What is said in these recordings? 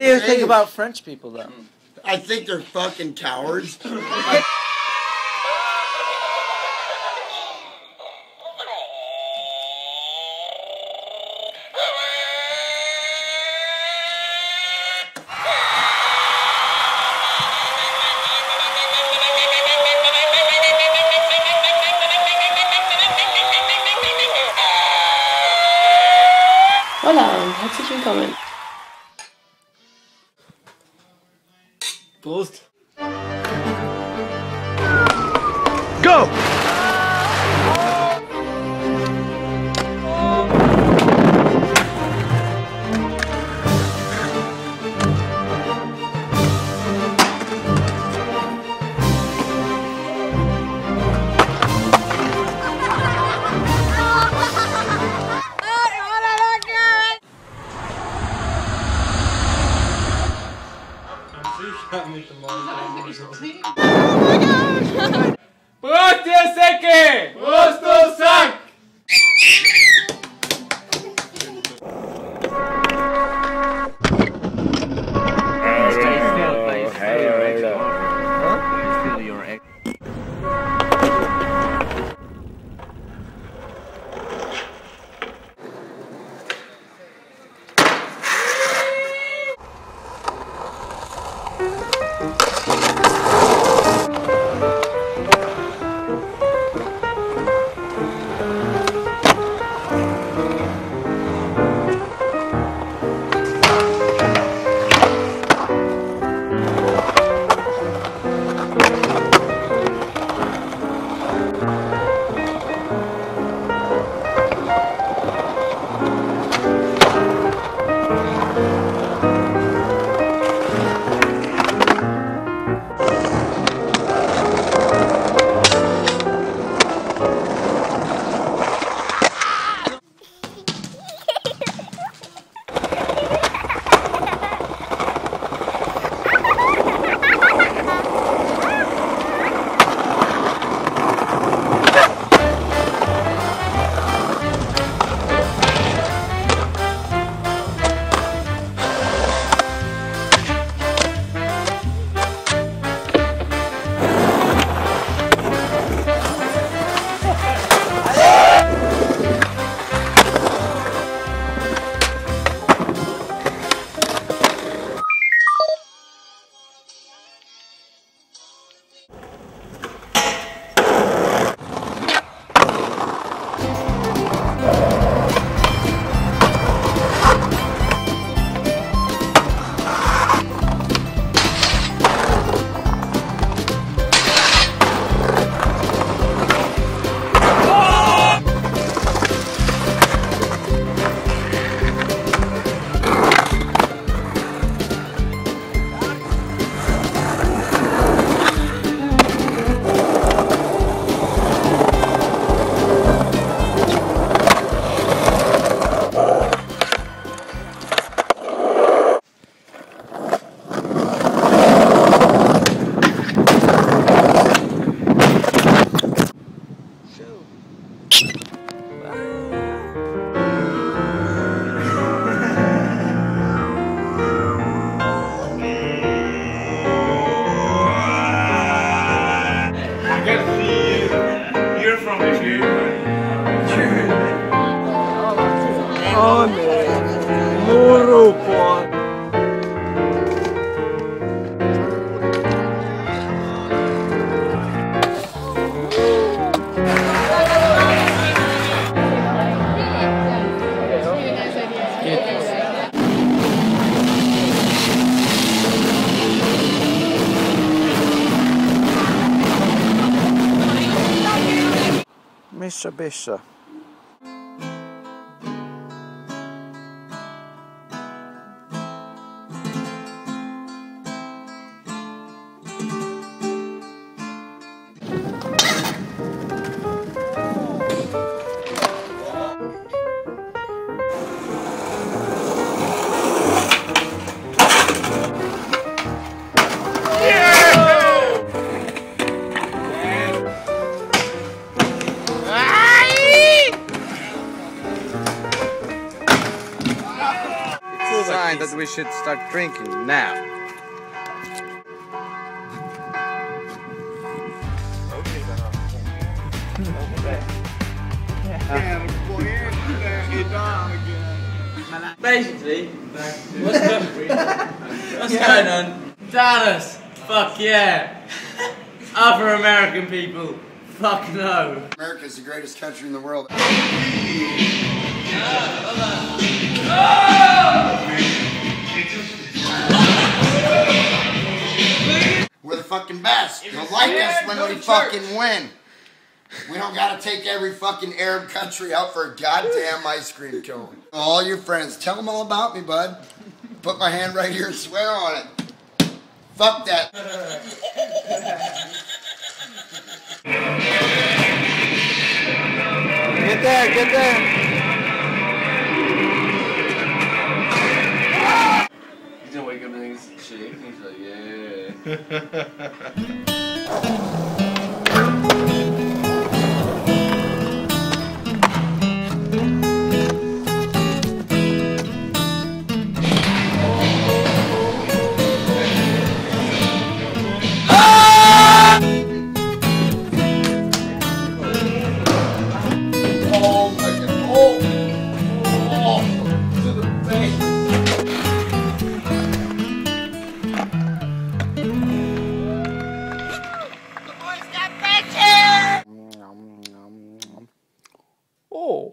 What do you think about French people, though? I think they're fucking cowards. Hola und herzlich willkommen. Prost. Go! Baixa Baixa. Should start drinking now. Basically, what's going, what's going on? Dallas, fuck yeah. Other American people, fuck no. America is the greatest country in the world. We're fucking best. You'll like us when we fucking win. We don't gotta take every fucking Arab country out for a goddamn ice cream cone. All your friends, tell them all about me, bud. Put my hand right here and swear on it. Fuck that. Get there, get there. He's gonna wake up and he's shaking. He's like, Ha ha ha ha ha. Oh.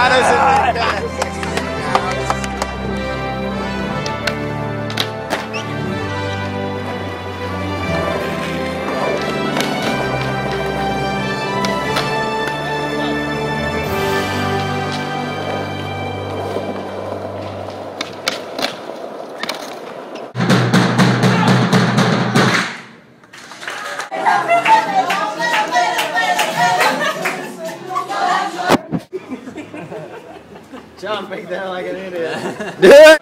caras. Make that like an idiot.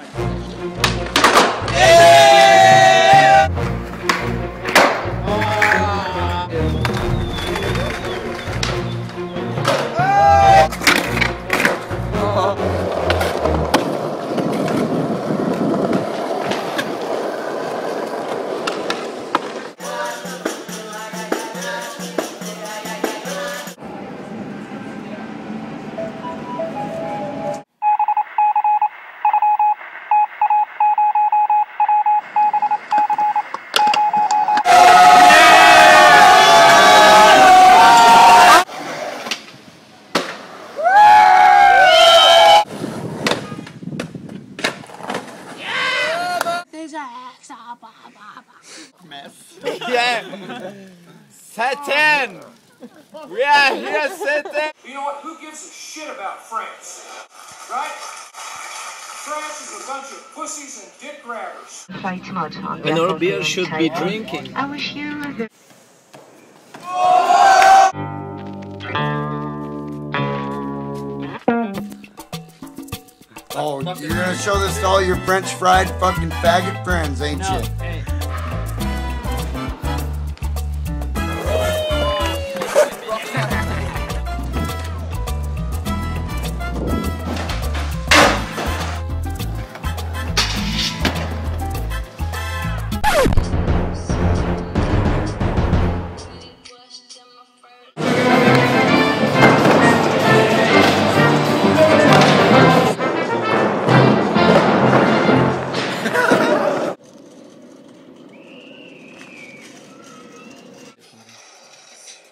Pussies and dick grabbers. Another beer should be drinking. I wish you were the Oh, you're gonna show this to all your French fried fucking faggot friends, ain't No, you?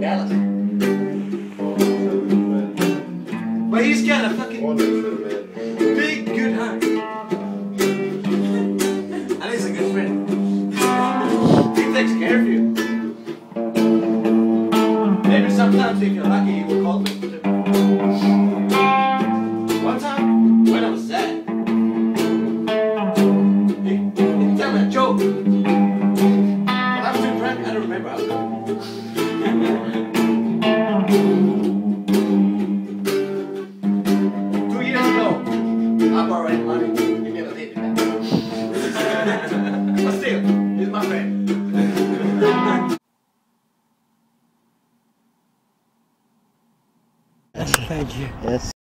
Dallas. But he's got a fucking